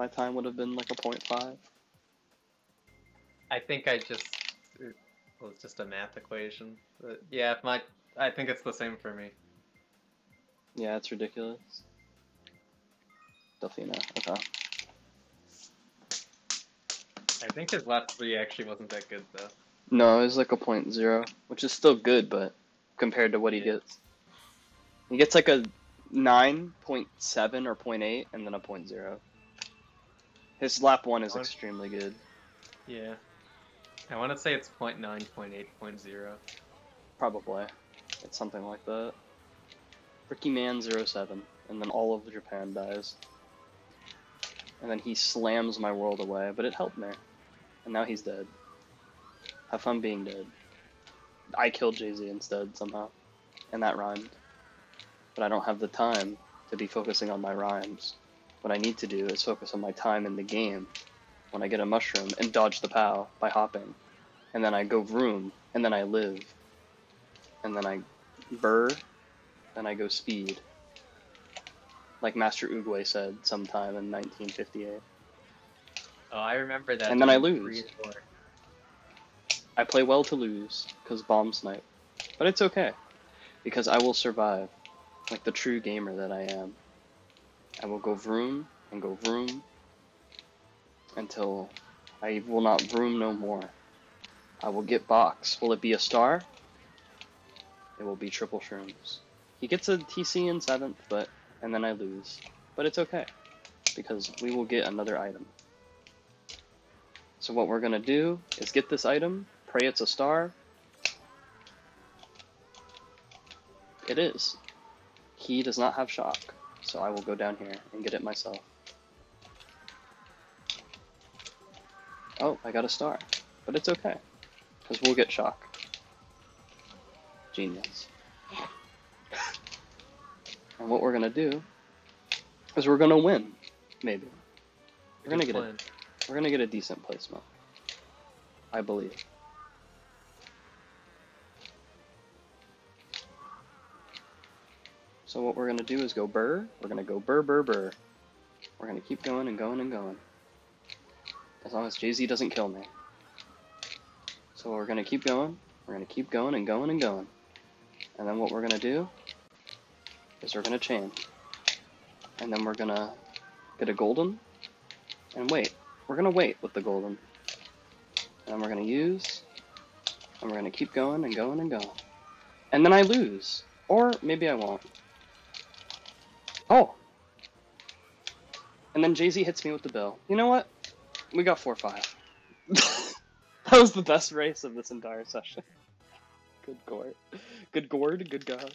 my time would have been like a 0.5. I think I just it was just a math equation. But yeah, my I think it's the same for me. Yeah, it's ridiculous. Delfino, okay. I think his last three actually wasn't that good though. No, it was like a point zero, which is still good, but compared to what he Yeah. gets, he gets like a nine point seven or 0.8, and then a point zero. His lap one is extremely good. Yeah. I want to say it's 0.9, 0.8, 0.0. Probably, it's something like that. Ricky Man 07, and then all of Japan dies, and then he slams my world away, but it helped me, and now he's dead. Have fun being dead. I killed Jay Z instead somehow, and that rhymed. But I don't have the time to be focusing on my rhymes. What I need to do is focus on my time in the game when I get a mushroom and dodge the POW by hopping. And then I go vroom, and then I live. And then I burr, then I go speed. Like Master Oogway said sometime in 1958. Oh, I remember that. And then I lose. three and four. I play well to lose, because bomb snipe. But it's okay, because I will survive, like the true gamer that I am. I will go vroom and go vroom until I will not vroom no more. I will get box. Will it be a star? It will be triple shrooms. He gets a TC in seventh, but and then I lose. But it's okay, because we will get another item. So what we're gonna do is get this item, pray it's a star. It is. He does not have shock, so I will go down here and get it myself. Oh, I got a star. But it's okay, because we'll get shock. Genius. And what we're gonna do is we're gonna win, maybe. We're gonna Good get a we're gonna get a decent placement. I believe. So what we're gonna do is go burr. We're gonna go burr burr burr. We're gonna keep going and going and going. As long as Jay-Z doesn't kill me. So we're gonna keep going. We're gonna keep going and going and going. And then what we're gonna do is we're gonna chain. And then we're gonna get a golden and wait. We're gonna wait with the golden. And we're gonna use, and we're gonna keep going and going and going. And then I lose. Or maybe I won't. Oh! And then Jay-Z hits me with the bill. You know what? We got 4-5. that was the best race of this entire session. Good gourd. Good gourd, good god.